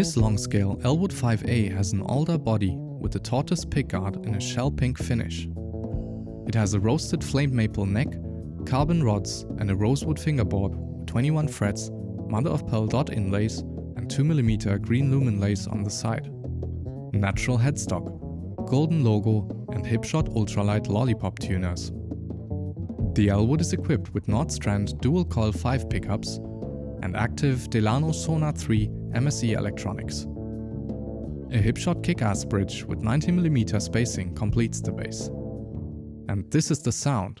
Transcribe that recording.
This long scale Elwood 5A has an alder body with a tortoise pickguard in a shell pink finish. It has a roasted flame maple neck, carbon rods and a rosewood fingerboard with 21 frets, mother of pearl dot inlays and 2mm green Luminlays on the side. Natural headstock, golden logo and Hipshot ultralight lollipop tuners. The Elwood is equipped with Nordstrand dual coil 5 pickups and active Delano Sonar 3 MSE electronics. A Hipshot kick-ass bridge with 90mm spacing completes the bass. And this is the sound.